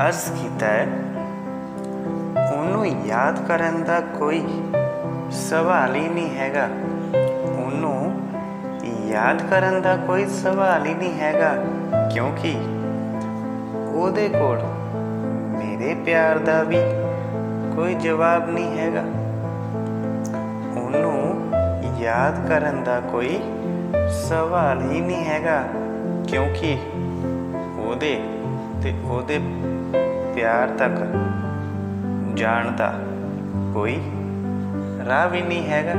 ਅਰਜ਼ ਕੀਤਾ ਹੈ। ਉਹਨੂੰ ਯਾਦ ਕਰਨ ਦਾ ਕੋਈ ਸਵਾਲ ਹੀ ਨਹੀਂ ਹੈਗਾ। ਉਹਨੂੰ ਯਾਦ ਕਰਨ ਦਾ ਕੋਈ ਸਵਾਲ ਹੀ ਨਹੀਂ ਹੈਗਾ, ਕਿਉਂਕਿ ਉਹਦੇ ਕੋਲ ਮੇਰੇ ਪਿਆਰ ਦਾ ਵੀ ਕੋਈ ਜਵਾਬ ਨਹੀਂ ਹੈਗਾ। ਉਹਨੂੰ ਯਾਦ ਕਰਨ ਦਾ ਕੋਈ ਸਵਾਲ ਹੀ ਨਹੀਂ ਹੈਗਾ, ਕਿਉਂਕਿ ਉਹਦੇ ਤੇ ਉਹਦੇ ਪਿਆਰ ਤੱਕ ਜਾਣ ਦਾ ਕੋਈ ਰਾਹ ਵੀ ਨਹੀਂ ਹੈਗਾ।